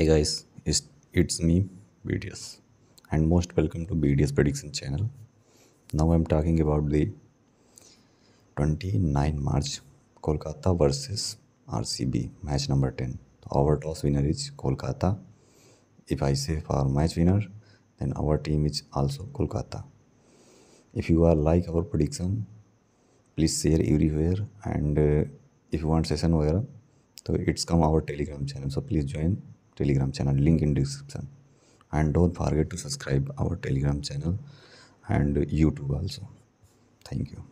Hey guys, it's, it's me, BDS, and most welcome to BDS Prediction channel. Now I'm talking about the 29 March Kolkata versus RCB match number 10. Our toss winner is Kolkata. If I say for match winner, then our team is also Kolkata. If you are like our prediction, please share everywhere and uh, if you want session वगैरह तो it's come our telegram channel so please join telegram channel link in description. And don't forget to subscribe our telegram channel and youtube also. Thank you